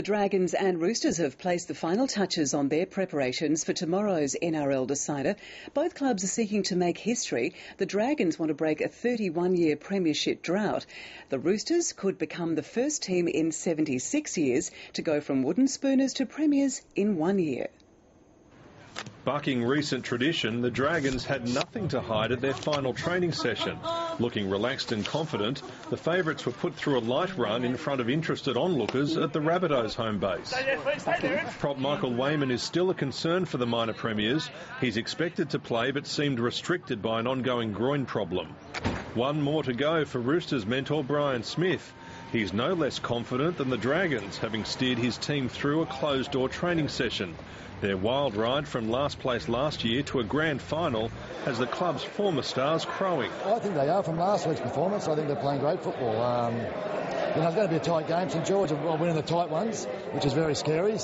The Dragons and Roosters have placed the final touches on their preparations for tomorrow's NRL decider. Both clubs are seeking to make history. The Dragons want to break a 31 year premiership drought. The Roosters could become the first team in 76 years to go from wooden spooners to premiers in one year. Bucking recent tradition, the Dragons had nothing to hide at their final training session. Looking relaxed and confident, the favourites were put through a light run in front of interested onlookers at the Rabbitohs home base. Prop Michael Weyman is still a concern for the minor premiers. He's expected to play but seemed restricted by an ongoing groin problem. One more to go for Roosters mentor Brian Smith. He's no less confident than the Dragons, having steered his team through a closed door training session. Their wild ride from last place last year to a grand final has the club's former stars crowing. I think they are from last week's performance. I think they're playing great football. Um, you know, it's going to be a tight game. St George are winning the tight ones, which is very scary.